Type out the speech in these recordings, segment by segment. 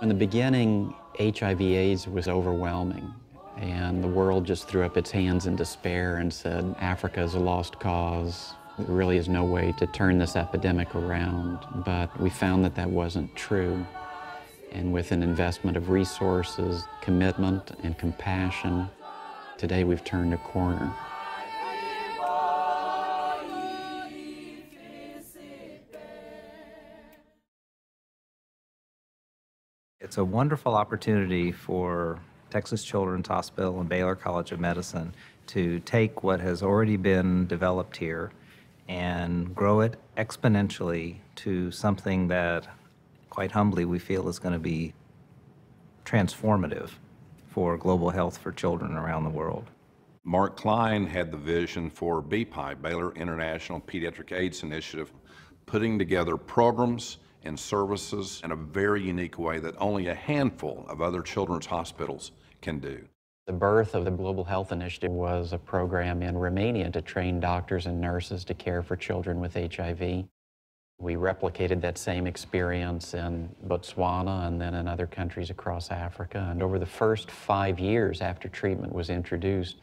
In the beginning, HIV AIDS was overwhelming, and the world just threw up its hands in despair and said, Africa is a lost cause. There really is no way to turn this epidemic around. But we found that that wasn't true. And with an investment of resources, commitment, and compassion, today we've turned a corner. It's a wonderful opportunity for Texas Children's Hospital and Baylor College of Medicine to take what has already been developed here and grow it exponentially to something that, quite humbly, we feel is going to be transformative for global health for children around the world. Mark Kline had the vision for BIPAI, Baylor International Pediatric AIDS Initiative, putting together programs and services in a very unique way that only a handful of other children's hospitals can do. The birth of the Global Health Initiative was a program in Romania to train doctors and nurses to care for children with HIV. We replicated that same experience in Botswana and then in other countries across Africa. And over the first five years after treatment was introduced,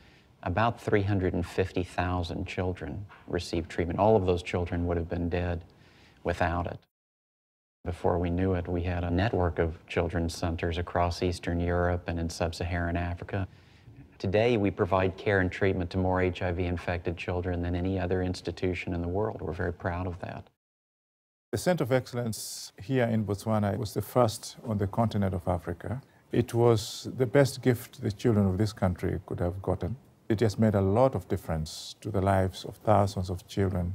about 350,000 children received treatment. All of those children would have been dead without it. Before we knew it, we had a network of children's centers across Eastern Europe and in sub-Saharan Africa. Today, we provide care and treatment to more HIV-infected children than any other institution in the world. We're very proud of that. The Center of Excellence here in Botswana was the first on the continent of Africa. It was the best gift the children of this country could have gotten. It has made a lot of difference to the lives of thousands of children,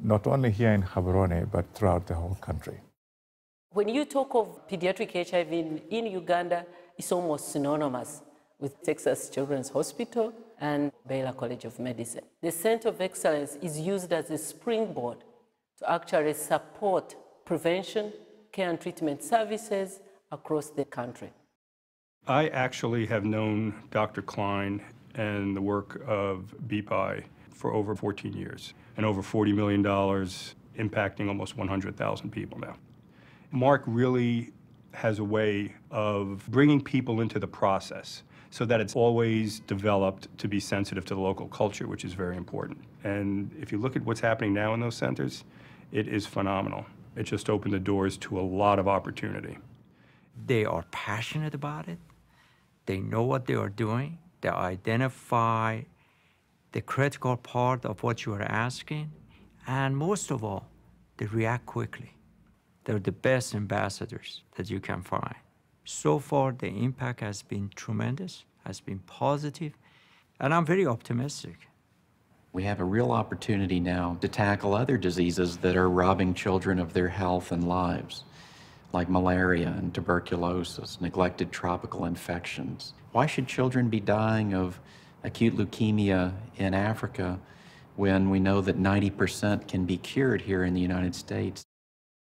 not only here in Gaborone, but throughout the whole country. When you talk of pediatric HIV in, in Uganda, it's almost synonymous with Texas Children's Hospital and Baylor College of Medicine. The Center of Excellence is used as a springboard to actually support prevention, care and treatment services across the country. I actually have known Dr. Kline and the work of BIPAI for over 14 years and over $40 million impacting almost 100,000 people now. Mark really has a way of bringing people into the process so that it's always developed to be sensitive to the local culture, which is very important. And if you look at what's happening now in those centers, it is phenomenal. It just opened the doors to a lot of opportunity. They are passionate about it. They know what they are doing. They identify the critical part of what you are asking. And most of all, they react quickly. They're the best ambassadors that you can find. So far, the impact has been tremendous, has been positive, and I'm very optimistic. We have a real opportunity now to tackle other diseases that are robbing children of their health and lives, like malaria and tuberculosis, neglected tropical infections. Why should children be dying of acute leukemia in Africa when we know that 90% can be cured here in the United States?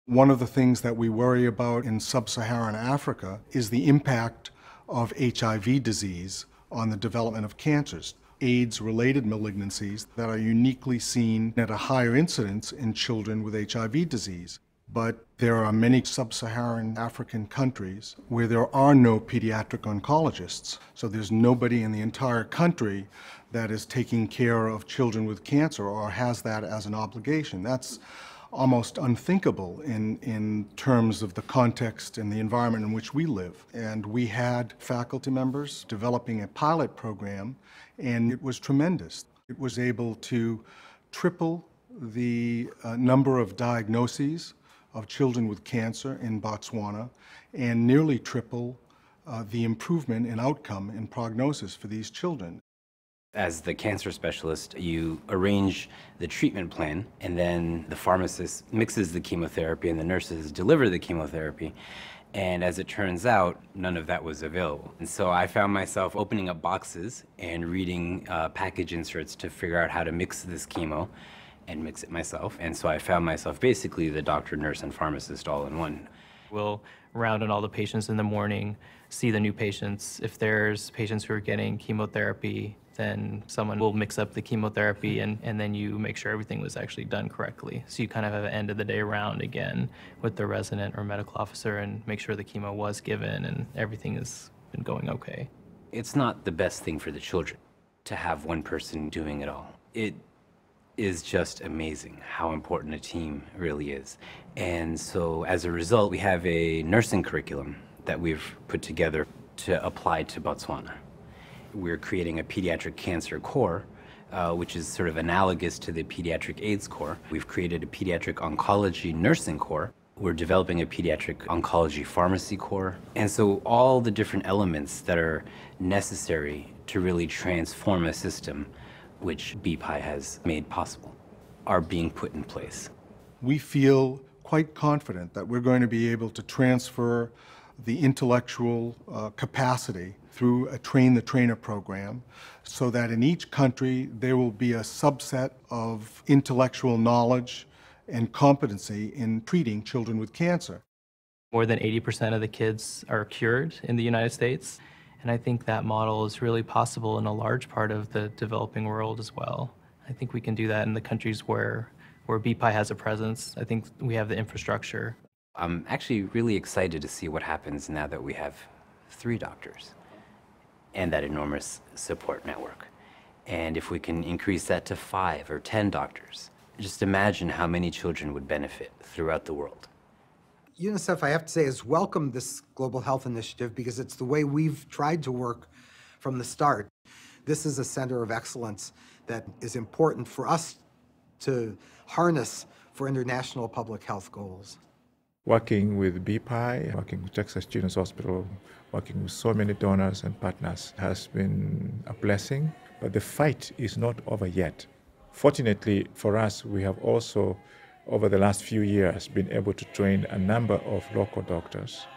One of the things that we worry about in sub-Saharan Africa is the impact of HIV disease on the development of cancers, AIDS-related malignancies that are uniquely seen at a higher incidence in children with HIV disease. But there are many sub-Saharan African countries where there are no pediatric oncologists. So there's nobody in the entire country that is taking care of children with cancer or has that as an obligation. That's almost unthinkable in, in terms of the context and the environment in which we live. And we had faculty members developing a pilot program, and it was tremendous. It was able to triple the uh, number of diagnoses of children with cancer in Botswana and nearly triple uh, the improvement in outcome and prognosis for these children. As the cancer specialist, you arrange the treatment plan, and then the pharmacist mixes the chemotherapy, and the nurses deliver the chemotherapy. And as it turns out, none of that was available. And so I found myself opening up boxes and reading uh, package inserts to figure out how to mix this chemo and mix it myself. And so I found myself basically the doctor, nurse, and pharmacist all in one. We'll round on all the patients in the morning, see the new patients. If there's patients who are getting chemotherapy, then someone will mix up the chemotherapy and, and then you make sure everything was actually done correctly. So you kind of have an end of the day round again with the resident or medical officer and make sure the chemo was given and everything has been going okay. It's not the best thing for the children to have one person doing it all. It is just amazing how important a team really is. And so as a result, we have a nursing curriculum that we've put together to apply to Botswana. We're creating a pediatric cancer corps, uh, which is sort of analogous to the pediatric AIDS corps. We've created a pediatric oncology nursing corps. We're developing a pediatric oncology pharmacy corps. And so all the different elements that are necessary to really transform a system, which BIPAI has made possible, are being put in place. We feel quite confident that we're going to be able to transfer the intellectual uh, capacity through a train the trainer program so that in each country there will be a subset of intellectual knowledge and competency in treating children with cancer. More than 80% of the kids are cured in the United States. And I think that model is really possible in a large part of the developing world as well. I think we can do that in the countries where, where BIPAI has a presence. I think we have the infrastructure. I'm actually really excited to see what happens now that we have three doctors and that enormous support network. And if we can increase that to five or 10 doctors, just imagine how many children would benefit throughout the world. UNICEF, I have to say, has welcomed this global health initiative because it's the way we've tried to work from the start. This is a center of excellence that is important for us to harness for international public health goals. Working with BIPAI, working with Texas Children's Hospital, working with so many donors and partners has been a blessing, but the fight is not over yet. Fortunately for us, we have also, over the last few years, been able to train a number of local doctors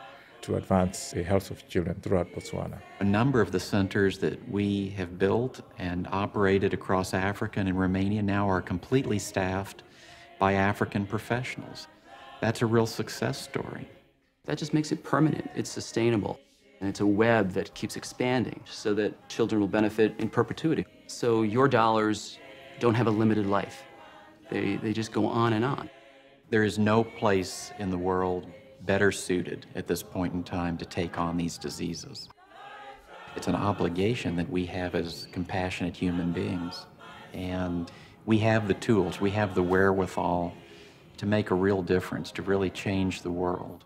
to advance the health of children throughout Botswana. A number of the centers that we have built and operated across Africa and in Romania now are completely staffed by African professionals. That's a real success story. That just makes it permanent, it's sustainable, and it's a web that keeps expanding so that children will benefit in perpetuity. So your dollars don't have a limited life. They, they just go on and on. There is no place in the world better suited at this point in time to take on these diseases. It's an obligation that we have as compassionate human beings. And we have the tools, we have the wherewithal to make a real difference, to really change the world.